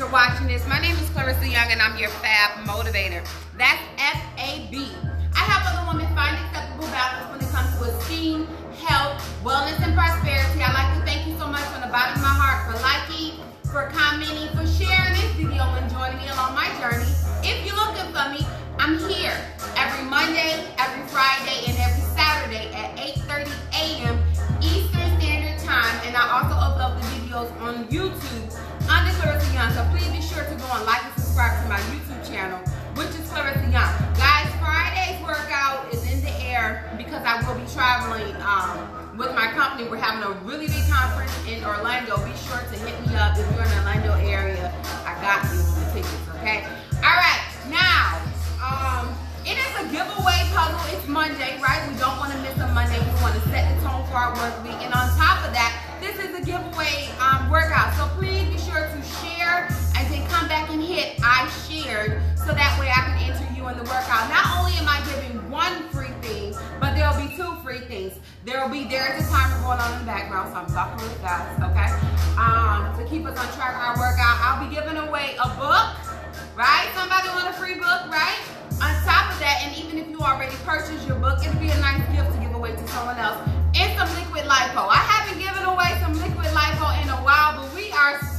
you're watching this. My name is Clarissa Young and I'm your Fab Motivator. That's F-A-B. I help other women find acceptable balance when it comes to esteem, health, wellness, and prosperity. I'd like to thank you so much from the bottom of my heart for liking, for commenting, for sharing this video and joining me along my journey. If you're looking for me, I'm here every Monday, every Friday, and every Saturday at 8.30 a.m. Eastern Standard Time. And I also upload the videos on YouTube Please be sure to go and like and subscribe to my YouTube channel, which is Clarissa Young. Guys, Friday's workout is in the air because I will be traveling um, with my company. We're having a really big conference in Orlando. Be sure to hit me up if you're in the Orlando area. I got you the tickets, okay? All right, now, um, it is a giveaway puzzle. It's Monday, right? We don't want to miss a Monday. We want to set the tone for our work week. And on top of that, this is a giveaway um, workout. So please be sure to share and then come back and hit I shared so that way I can enter you in the workout. Not only am I giving one free thing, but there'll be two free things. There'll be, there's a timer going on in the background, so I'm talking really fast, okay? Um, to keep us on track of our workout, I'll be giving away a book, right? Somebody want a free book, right? On top of that, and even if you already purchased your book, it'll be a nice gift to give away to someone else. And some liquid lipo. I haven't given away some liquid lipo in a while, but we are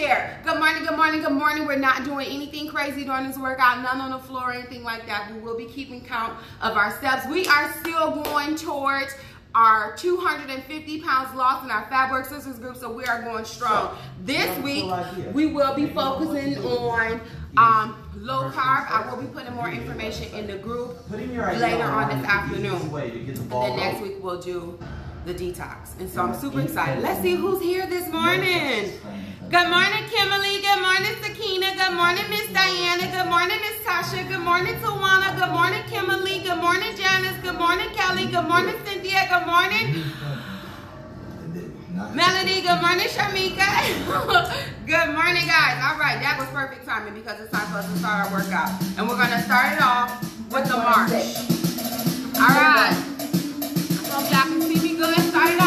share. Good morning, good morning, good morning. We're not doing anything crazy during this workout, none on the floor or anything like that. We will be keeping count of our steps. We are still going towards our 250 pounds lost in our Fab Work Sisters group, so we are going strong. This week, we will be focusing on um, low carb. I will be putting more information in the group later on this afternoon. And next week, we'll do the detox. And so I'm super excited. Let's see who's here this morning. Good morning, Kimberly. Good morning, Sakina. Good morning, Miss Diana. Good morning, Miss Tasha. Good morning, Tawana. Good morning, Kimberly. Good morning, Janice. Good morning, Kelly. Good morning, Cynthia. Good morning. Melody, good morning, Shamika. good morning, guys. All right, that was perfect timing because it's time for us to start our workout. And we're going to start it off with the march. All right. I hope y'all can see me good. Start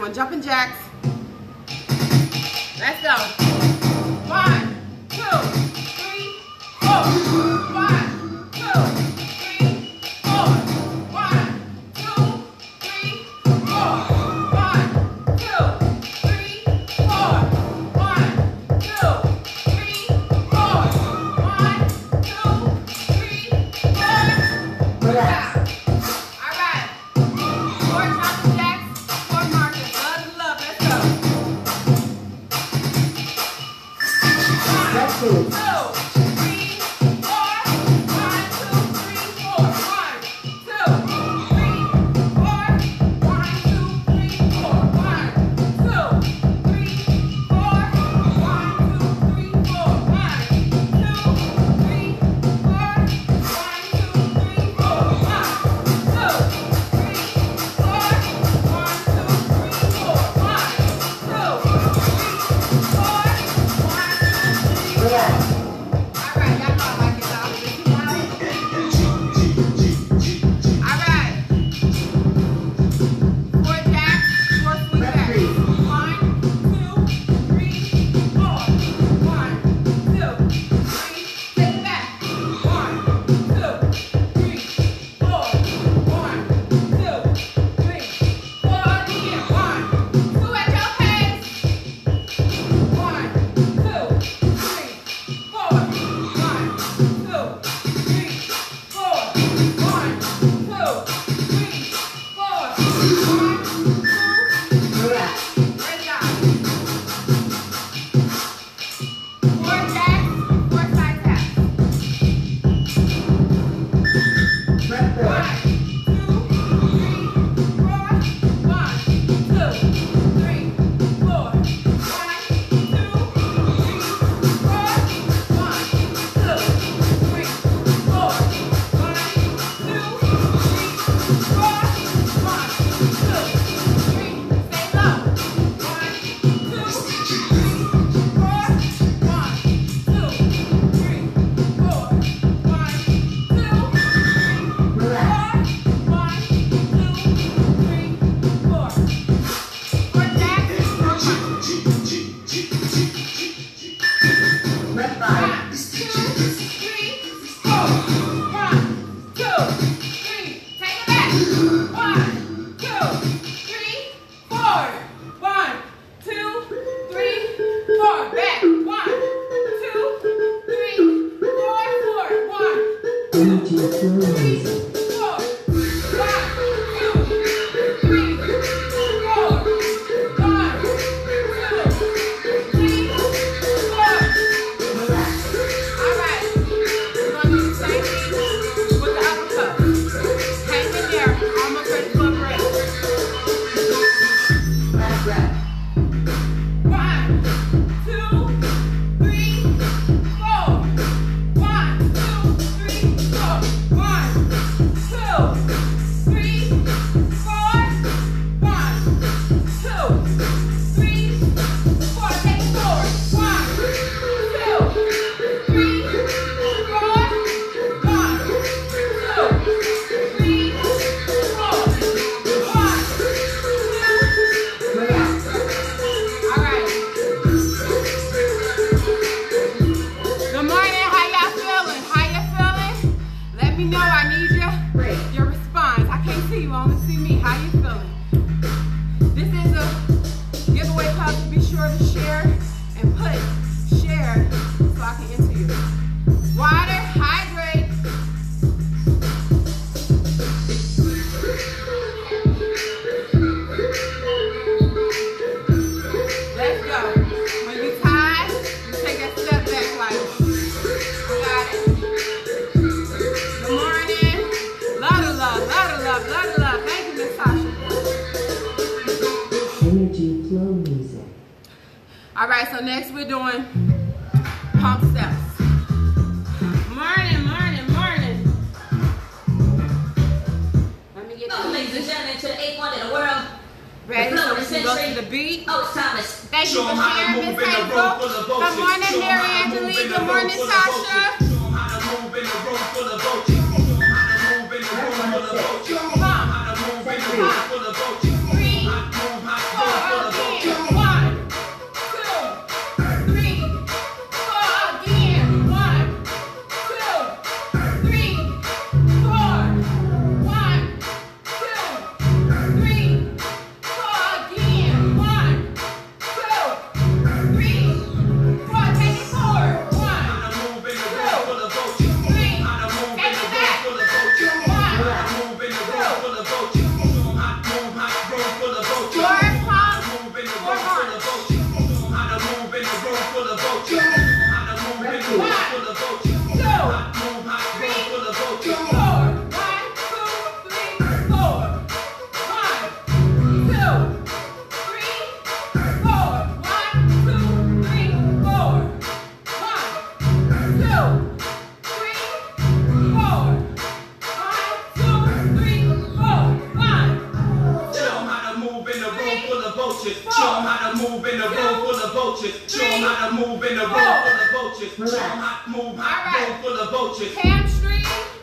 one. Jumping jacks. Let's go. One, two, ladies and gentlemen, to the eighth wonder of the world. Ready, so we can go to the beat. Oh, Thomas. Thank you for sharing, Miss April. Good morning, Mary Angelique. Good morning, Sasha. Show them how to move in the room full of. Show them how to move in the room full of. Show them how to move in the room full of. in the room full of vultures. Chill hot, move hot, room full of vultures. Hamstring.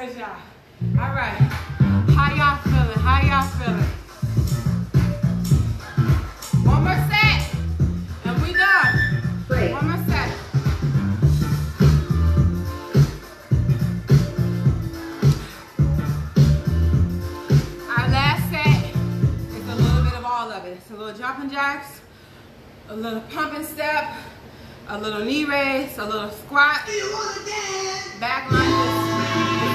Good job. All right. How y'all feeling? How y'all feeling? One more set, and we done. Break. One more set. Our last set is a little bit of all of it. It's a little jumping jacks, a little pumping step, a little knee raise, a little squat, back lunges, and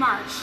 March.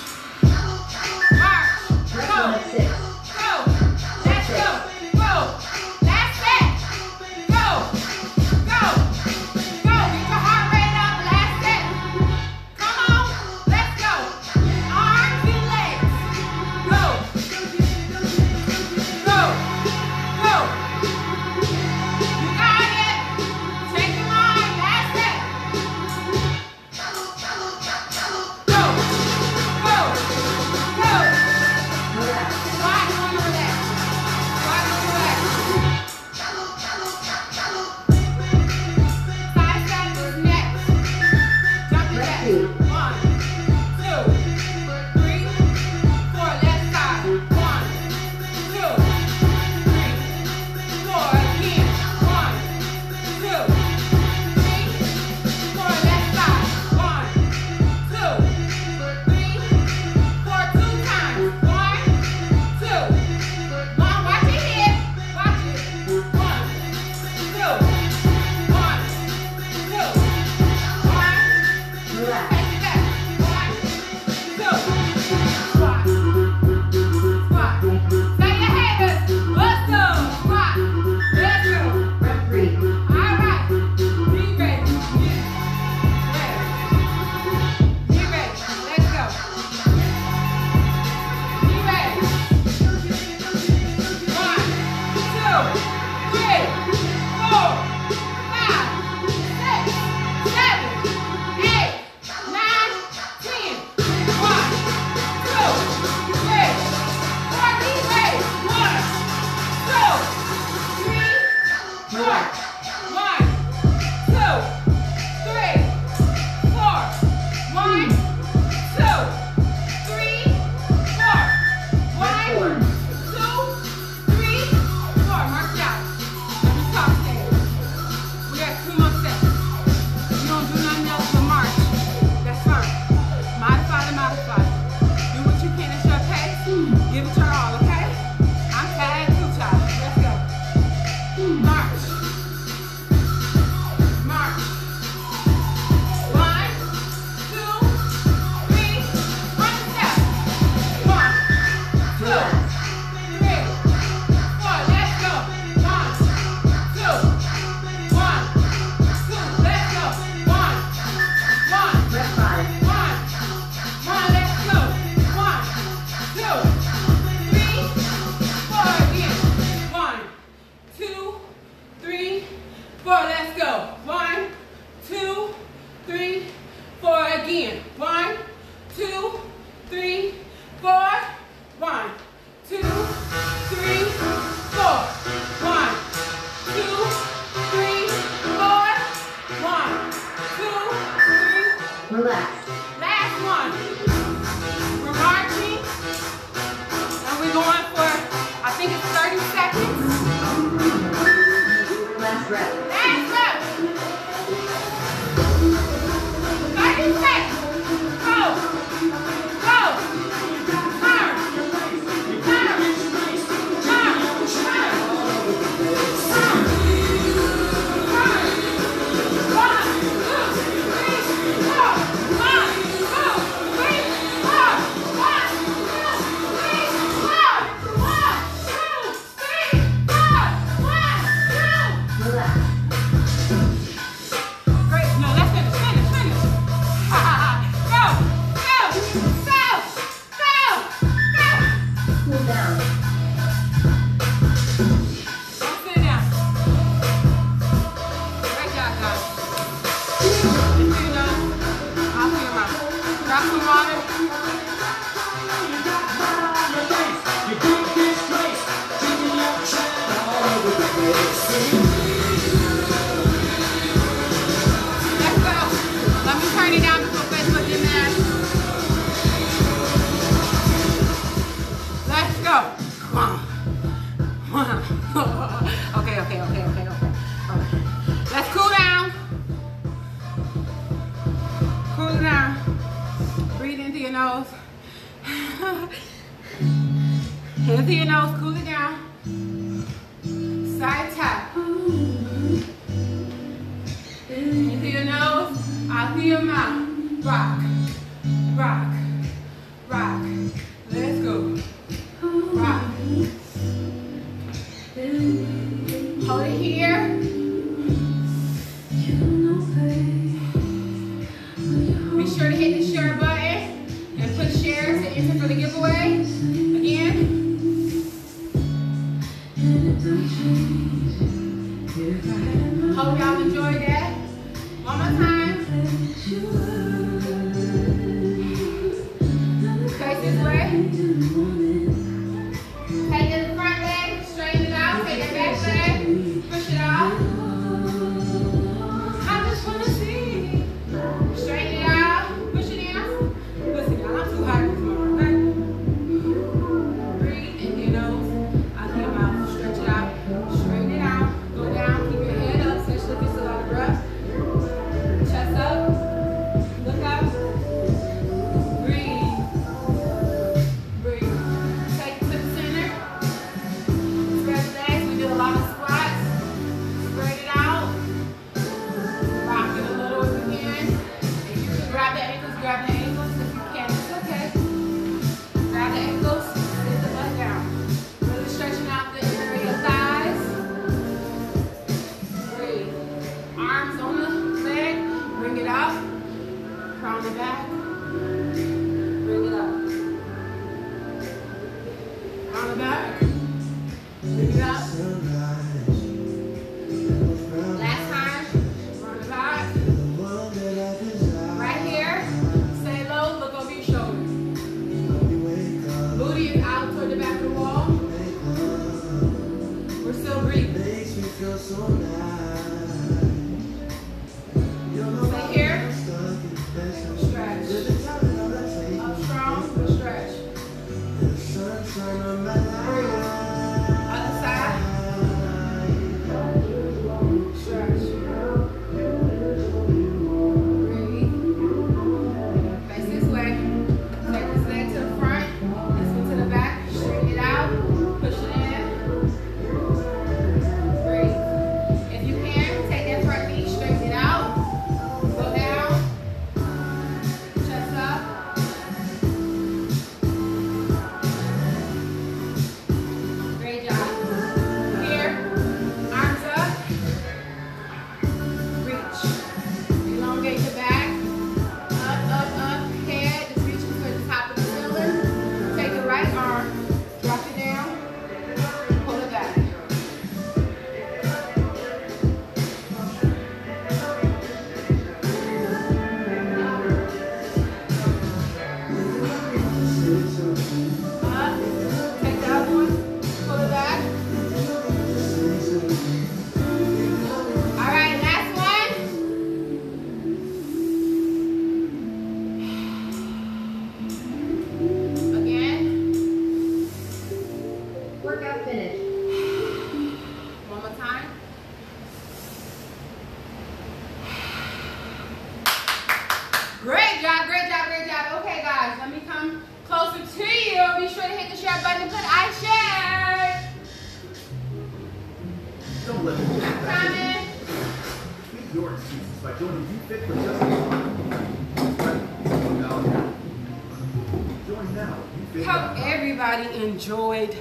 enjoyed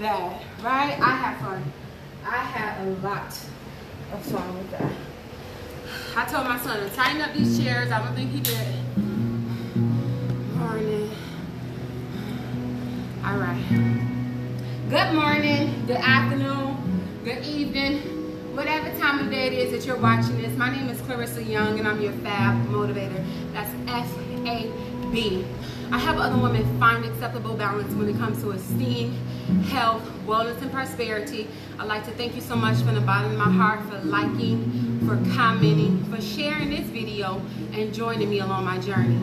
that, right? I had fun. I had a lot of fun with that. I told my son to tighten up these chairs. I don't think he did. Morning. All right. Good morning, good afternoon, good evening, whatever time of day it is that you're watching this. My name is Clarissa Young, and I'm your FAB motivator. That's F-A-B. I help other women find acceptable balance when it comes to esteem, health, wellness, and prosperity. I'd like to thank you so much from the bottom of my heart for liking, for commenting, for sharing this video, and joining me along my journey.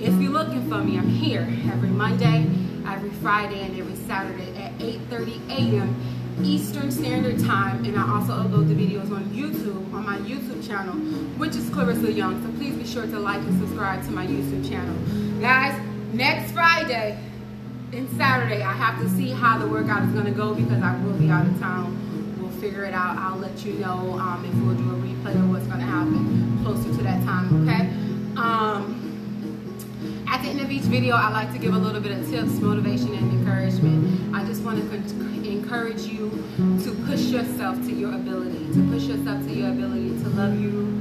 If you're looking for me, I'm here every Monday, every Friday, and every Saturday at 8.30 a.m. Eastern Standard Time, and I also upload the videos on YouTube, on my YouTube channel, which is Clarissa Young, so please be sure to like and subscribe to my YouTube channel. Guys, Next Friday and Saturday, I have to see how the workout is going to go because I will be out of town. We'll figure it out. I'll let you know um, if we'll do a replay or what's going to happen closer to that time. Okay. Um, at the end of each video, I like to give a little bit of tips, motivation, and encouragement. I just want to encourage you to push yourself to your ability, to push yourself to your ability to love you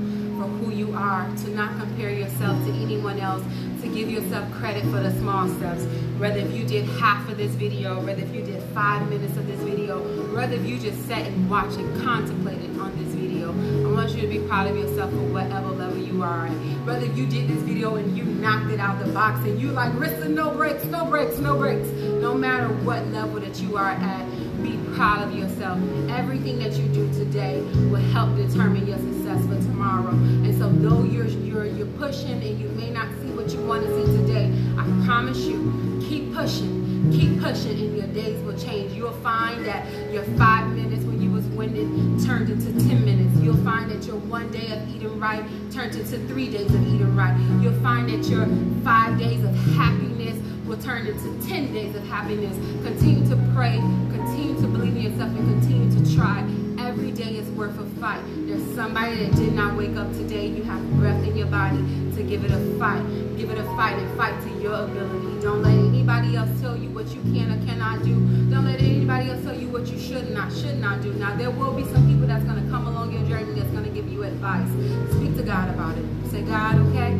for who you are, to not compare yourself to anyone else, to give yourself credit for the small steps. Whether if you did half of this video, whether if you did five minutes of this video, whether if you just sat and watched and contemplated on this video. I want you to be proud of yourself for whatever level you are at. Whether you did this video and you knocked it out the box and you like, Rissa, no breaks, no breaks, no breaks. No matter what level that you are at, be proud of yourself. Everything that you do today will help determine your success for tomorrow. And so though you're you're you're pushing and you may not see what you want to see today, I promise you, keep pushing. Keep pushing and your days will change. You'll find that your five minutes when you was winded turned into 10 minutes. You'll find that your one day of eating right turned into three days of eating right. You'll find that your five days of happiness will turn into 10 days of happiness. Continue to pray, continue to believe in yourself, and continue to try. Every day is worth a fight. There's somebody that did not wake up today. You have breath in your body to give it a fight. Give it a fight and fight to your ability. Don't let anybody else tell you what you can or cannot do. Don't let anybody else tell you what you should not, should not do. Now, there will be some people that's going to come along your journey that's going to give you advice. Speak to God about it. Say, God, okay,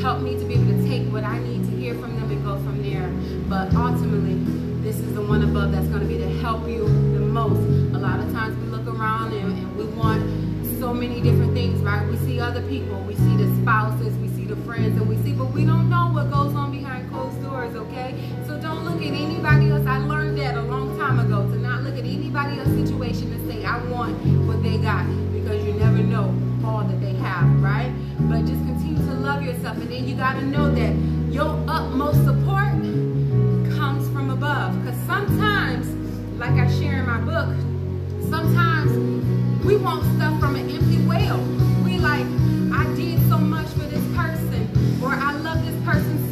help me to be able to take what I need hear from them and go from there. But ultimately, this is the one above that's going to be to help you the most. A lot of times we look around and, and we want so many different things, right? We see other people, we see the spouses, we see the friends, and we see, but we don't know what goes on behind closed doors, okay? So don't look at anybody else. I learned that a long time ago to not look at anybody else's situation and say, I want what they got, because you never know all that they have, right? But just continue to love yourself, and then you got to know that your utmost support comes from above. Because sometimes, like I share in my book, sometimes we want stuff from an empty well. We like, I did so much for this person, or I love this person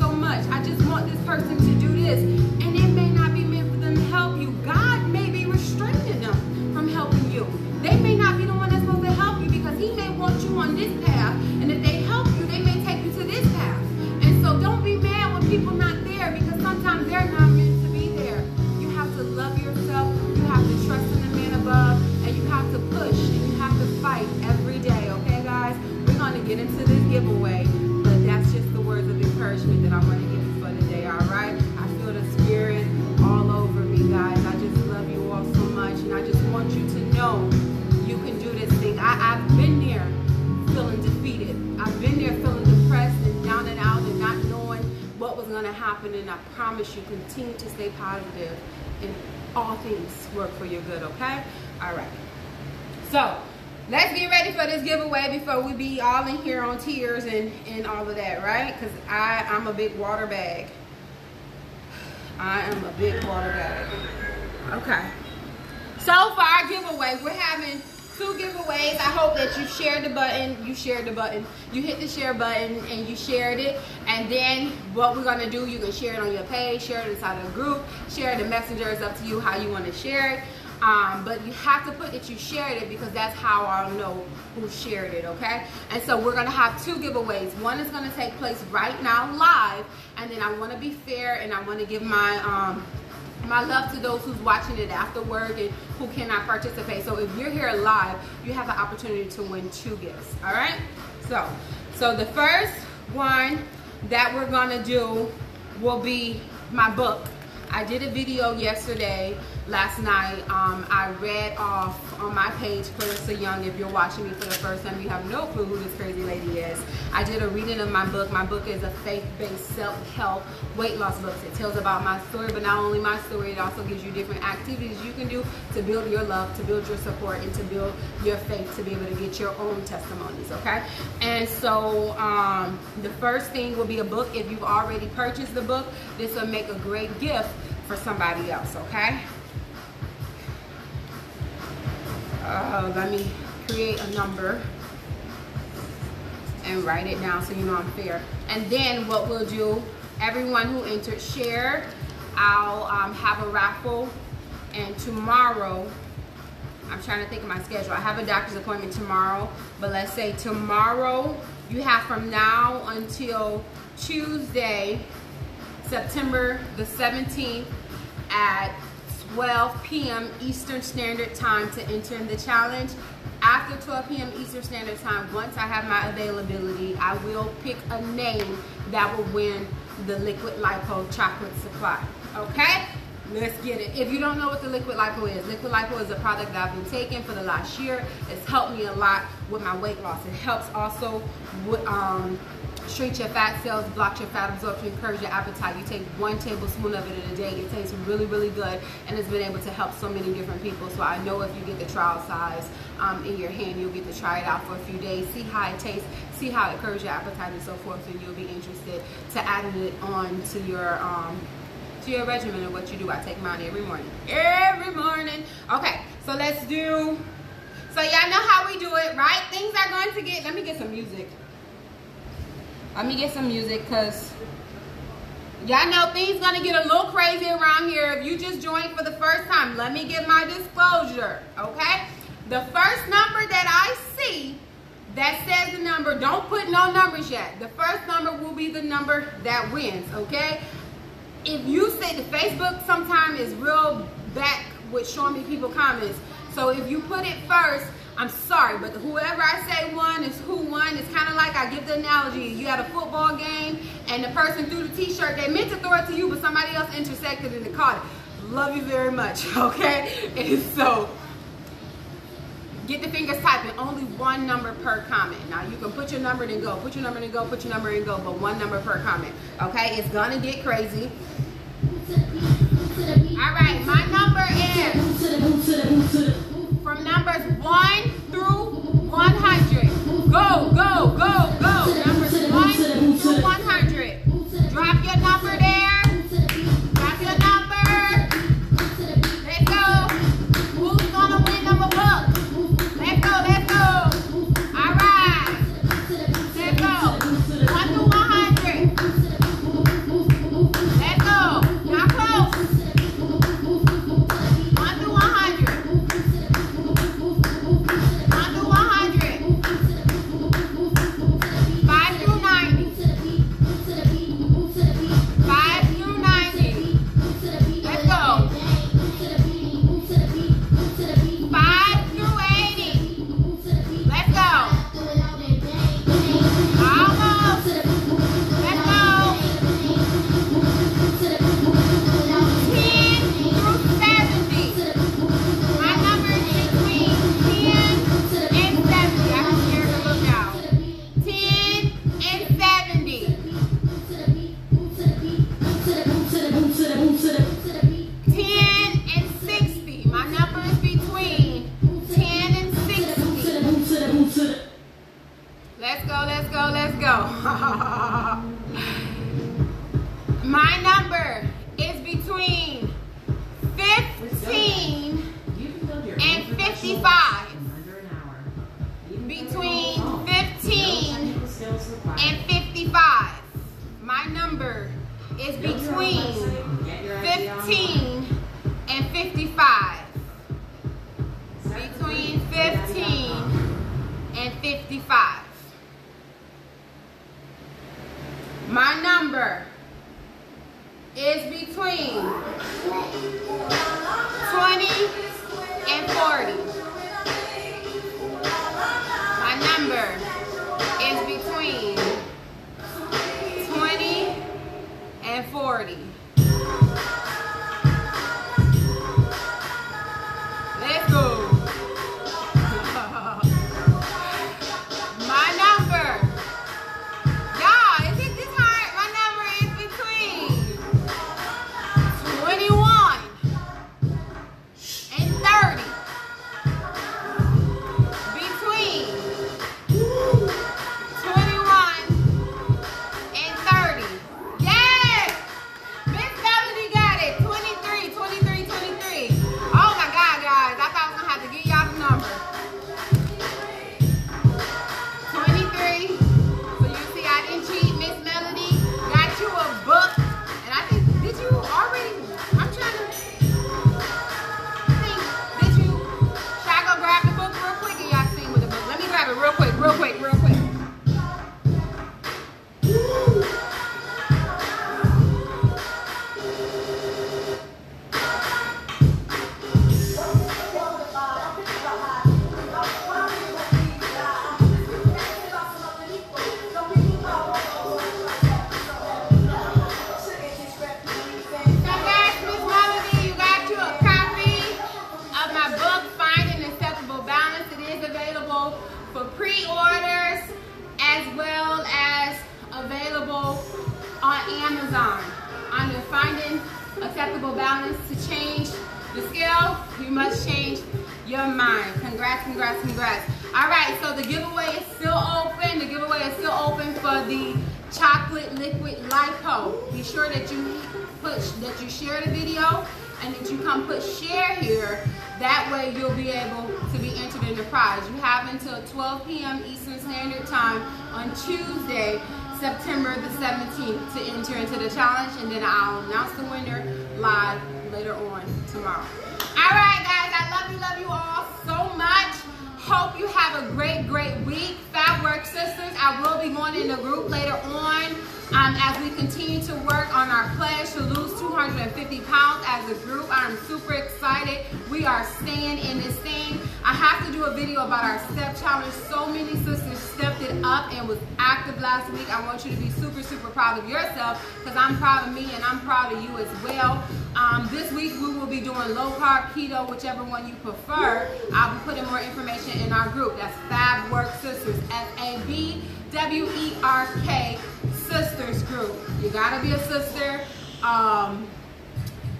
was going to happen. And I promise you, continue to stay positive and all things work for your good, okay? All right. So, let's get ready for this giveaway before we be all in here on tears and, and all of that, right? Because I'm a big water bag. I am a big water bag. Okay. So for our giveaway, we're having two giveaways. I hope that you shared the button. You shared the button. You hit the share button and you shared it. And then what we're gonna do, you can share it on your page, share it inside of the group, share in Messenger. It's up to you how you want to share it. Um, but you have to put that you shared it because that's how I'll know who shared it, okay? And so we're gonna have two giveaways. One is gonna take place right now live, and then I wanna be fair and I wanna give my um, my love to those who's watching it afterward and who cannot participate. So if you're here live, you have an opportunity to win two gifts. All right. So, so the first one that we're gonna do will be my book. I did a video yesterday, last night. Um, I read off on my page, Clarissa Young. If you're watching me for the first time, you have no clue who this crazy lady is. I did a reading of my book. My book is a faith-based self-help weight loss book. It tells about my story, but not only my story, it also gives you different activities you can do to build your love, to build your support, and to build your faith to be able to get your own testimonies, okay? And so um, the first thing will be a book. If you've already purchased the book, this will make a great gift for somebody else, okay? Uh, let me create a number and write it down so you know I'm fair. And then what we'll do, everyone who entered share, I'll um, have a raffle. And tomorrow, I'm trying to think of my schedule. I have a doctor's appointment tomorrow, but let's say tomorrow, you have from now until Tuesday, September the 17th at 12 p.m. Eastern Standard Time to enter in the challenge. After 12 p.m. Eastern Standard Time, once I have my availability, I will pick a name that will win the Liquid Lipo Chocolate Supply. Okay? Let's get it. If you don't know what the Liquid Lipo is, Liquid Lipo is a product that I've been taking for the last year. It's helped me a lot with my weight loss. It helps also with, um, shrink your fat cells, block your fat absorption, encourage your appetite. You take one tablespoon of it in a day. It tastes really, really good and it's been able to help so many different people. So I know if you get the trial size um, in your hand, you'll get to try it out for a few days, see how it tastes, see how it encourages your appetite and so forth, and you'll be interested to adding it on to your um, to your regimen of what you do. I take mine every morning. Every morning. Okay, so let's do, so y'all know how we do it, right? Things are going to get, let me get some music. Let me get some music because y'all know things gonna get a little crazy around here. If you just joined for the first time, let me get my disclosure, okay? The first number that I see that says the number, don't put no numbers yet. The first number will be the number that wins, okay? If you say the Facebook sometime is real back with showing me people comments. So if you put it first, I'm sorry, but whoever I say won is who won. It's kind of like I give the analogy. You had a football game and the person threw the t-shirt. They meant to throw it to you, but somebody else intersected and they caught it. Love you very much, okay? And so, get the fingers typing. Only one number per comment. Now, you can put your number and go. Put your number and go. Put your number and go. But one number per comment, okay? It's going to get crazy. All right, my number is numbers 1 through 100. Go, go, go, go. And that you come put share here. That way you'll be able to be entered in the prize. You have until 12 p.m. Eastern Standard Time on Tuesday, September the 17th to enter into the challenge and then I'll announce the winner live later on tomorrow. All right, guys, I love you, love you all so much. Hope you have a great, great week. Fab Werk Sisters, I will be going in the group later on um, as we continue to work on our pledge to lose 250 pounds as a group. I'm super excited. We are staying in this thing. I have to do a video about our step challenge. So many sisters stepped it up and was active last week. I want you to be super, super proud of yourself because I'm proud of me and I'm proud of you as well. Um, this week we will be doing low carb, keto, whichever one you prefer. I'll be putting more information in our group. That's Fab Werk Sisters, F-A-B-W-E-R-K sisters group. You gotta be a sister. Um,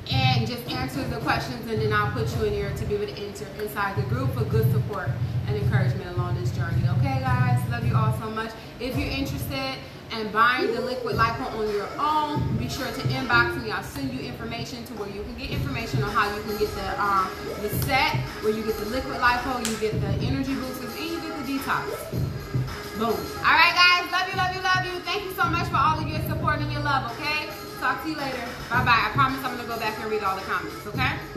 and just answer the questions and then I'll put you in here to be able to enter inside the group for good support and encouragement along this journey. Okay guys, love you all so much. If you're interested in buying the liquid lipo on your own, be sure to inbox me. I'll send you information to where you can get information on how you can get the um, the set, where you get the liquid lipo, you get the energy boosters, and you get the detox. Boom. All right, guys. Love you, love you, love you. Thank you so much for all of your support and your love, okay? Talk to you later. Bye-bye. I promise I'm going to go back and read all the comments, okay?